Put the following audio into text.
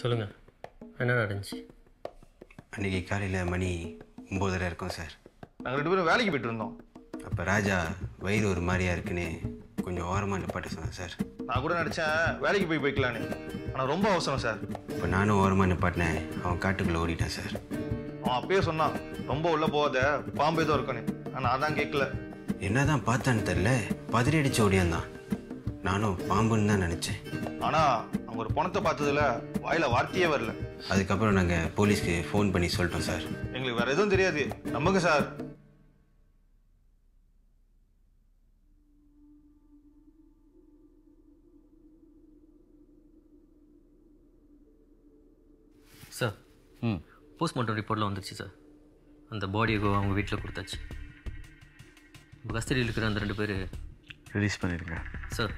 சொல்லுங்கள் என்ன நடந்துச்சு? அன்றைக்கி காலையில் மணி ஒம்போதரை இருக்கும் சார். நாங்கள் ரெண்டு பேரும் வேலைக்கு போயிட்டு இருந்தோம். அப்போ ராஜா வயிறு ஒரு மாதிரியா இருக்குன்னு கொஞ்சம் ஓரமாக நிப்பாட்ட சொன்னேன் சார். நான் கூட நினச்சேன் வேலைக்கு போய் போய்க்கலான்னு. ஆனால் ரொம்ப அவசரம் சார். இப்போ நானும் ஓரமாக நிப்பாட்டினேன். அவன் காட்டுக்குள்ளே ஓடிட்டான் சார். அவன் அப்பயே சொன்னான் ரொம்ப உள்ளே போகாத பாம்பு ஏதோ இருக்குன்னு. ஆனால் அதான் கேட்கல என்னதான் பார்த்தான்னு தெரில பதறி அடிச்சு ஓடியாந்தான் நானும் பாம்புன்னு தான் நினச்சேன். ஆனால் அவங்க ஒரு பணத்தை பார்த்ததுல வாயில வார்த்தையே வரல. அதுக்கப்புறம் நாங்கள் போலீஸ்க்கு ஃபோன் பண்ணி சொல்லிட்டோம் சார். எங்களுக்கு வேற எதுவும் தெரியாது. நம்புங்க சார். சார் ம். போஸ்ட்மார்ட்டம் ரிப்போர்ட்லாம் வந்துருச்சு சார். அந்த பாடியை அவங்க வீட்டில் கொடுத்தாச்சு. கஸ்டடியில் இருக்கிற அந்த ரெண்டு பேர் ரிலீஸ் பண்ணிடுங்க. சார்